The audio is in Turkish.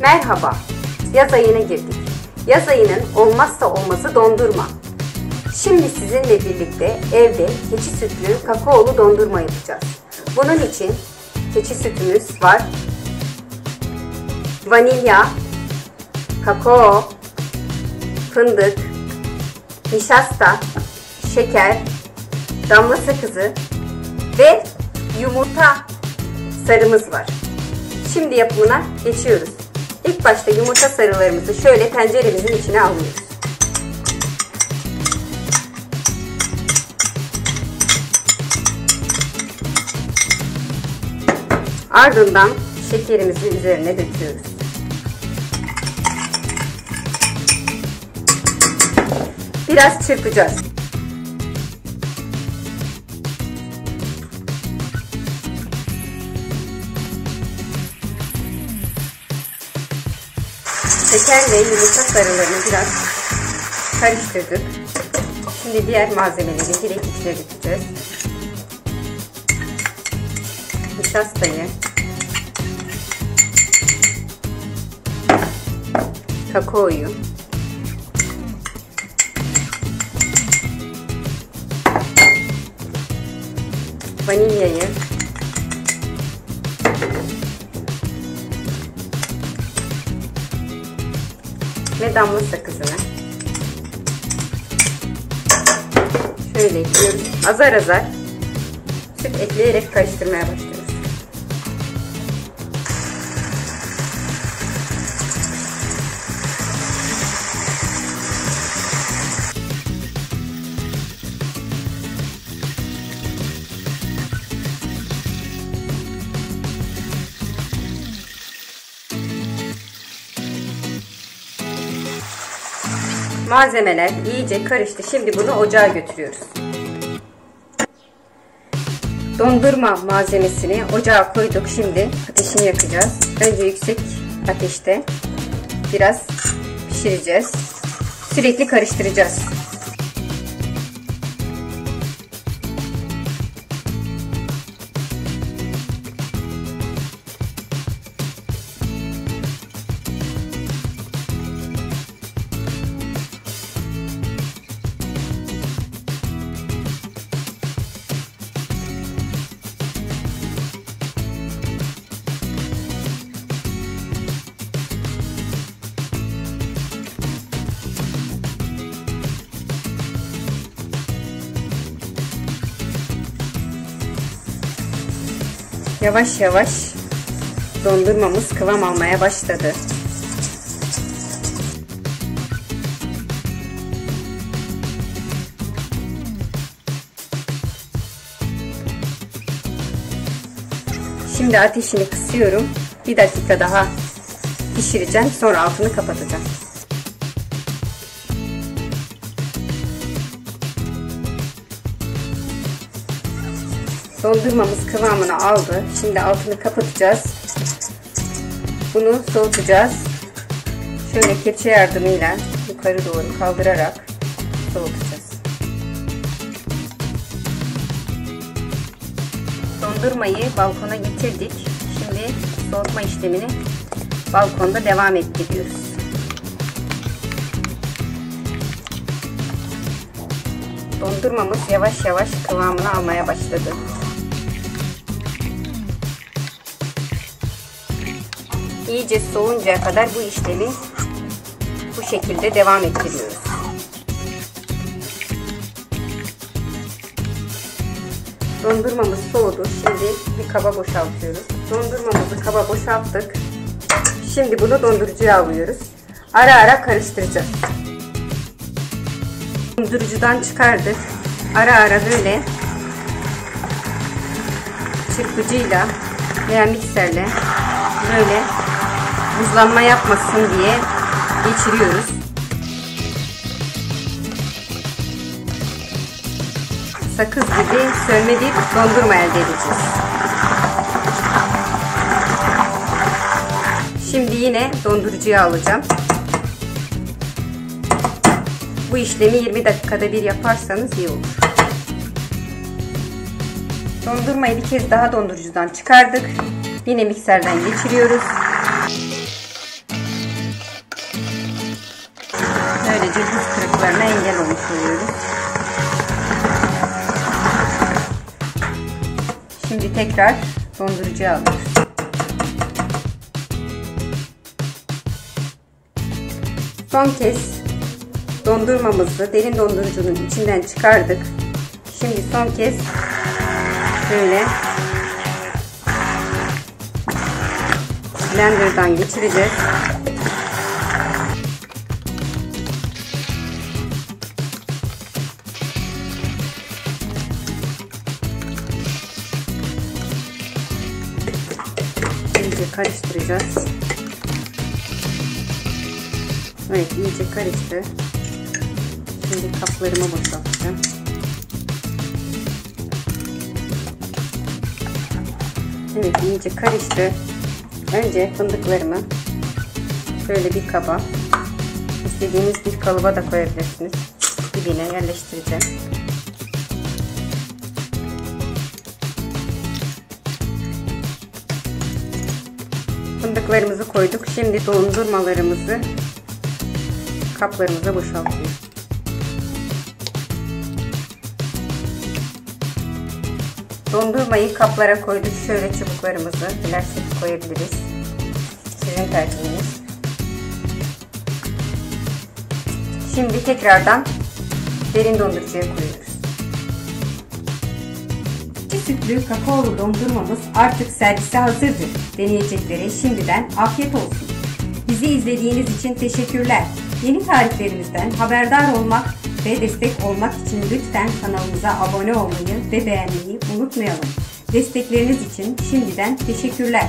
Merhaba, yaz ayına girdik. Yaz ayının olmazsa olmazı dondurma. Şimdi sizinle birlikte evde keçi sütlü kakaolu dondurma yapacağız. Bunun için keçi sütümüz var, vanilya, kakao, fındık, nişasta, şeker, damla sakızı ve yumurta sarımız var. Şimdi yapımına geçiyoruz. İlk başta yumurta sarılarımızı şöyle tenceremizin içine alıyoruz. Ardından şekerimizi üzerine döküyoruz. Biraz çırpacağız. Şeker ve yumurta sarılarını biraz karıştırdık. Şimdi diğer malzemeleri direkt içine dökeceğiz. Nişastayı, kakaoyu, vanilyayı, ve damla sakızını şöyle ekliyoruz. Azar azar süt ekleyerek karıştırmaya başlıyoruz. Malzemeler iyice karıştı. Şimdi bunu ocağa götürüyoruz. Dondurma malzemesini ocağa koyduk. Şimdi ateşini yakacağız. Önce yüksek ateşte biraz pişireceğiz. Sürekli karıştıracağız. Yavaş yavaş dondurmamız kıvam almaya başladı. Şimdi ateşini kısıyorum. Bir dakika daha pişireceğim. Sonra altını kapatacağım. Dondurmamız kıvamını aldı. Şimdi altını kapatacağız. Bunu soğutacağız. Şöyle kepçe yardımıyla yukarı doğru kaldırarak soğutacağız. Dondurmayı balkona getirdik. Şimdi soğutma işlemini balkonda devam ettiriyoruz. Dondurmamız yavaş yavaş kıvamını almaya başladı. İyice soğuncaya kadar bu işlemi bu şekilde devam ettiriyoruz. Dondurmamız soğudu. Şimdi bir kaba boşaltıyoruz. Dondurmamızı kaba boşalttık. Şimdi bunu dondurucuya alıyoruz. Ara ara karıştıracağız. Dondurucudan çıkardık. Ara ara böyle çırpıcıyla veya mikserle böyle buzlanma yapmasın diye geçiriyoruz. Sakız gibi sönme bir dondurma elde edeceğiz. Şimdi yine dondurucuya alacağım. Bu işlemi 20 dakikada bir yaparsanız iyi olur. Dondurmayı bir kez daha dondurucudan çıkardık. Yine mikserden geçiriyoruz. Böylece buz kırıklarına engel olmuş oluyoruz. Şimdi tekrar dondurucuya alıyoruz. Son kez dondurmamızı derin dondurucunun içinden çıkardık. Şimdi son kez böyle blenderdan geçireceğiz. Karıştıracağız. Evet iyice karıştı. Şimdi kaplarıma boşaltacağım. Evet iyice karıştı. Önce fındıklarımı şöyle bir kaba istediğiniz bir kalıba da koyabilirsiniz. Dibine yerleştireceğim. Fındıklarımızı koyduk. Şimdi dondurmalarımızı kaplarımıza boşaltıyoruz. Dondurmayı kaplara koyduk. Şöyle çubuklarımızı dilersek koyabiliriz. Sizin tercihiniz. Şimdi tekrardan derin dondurucuya koyuyoruz. Sütlü kakaolu dondurmamız artık servise hazırdır. Deneyeceklere şimdiden afiyet olsun. Bizi izlediğiniz için teşekkürler. Yeni tariflerimizden haberdar olmak ve destek olmak için lütfen kanalımıza abone olmayı ve beğenmeyi unutmayalım. Destekleriniz için şimdiden teşekkürler.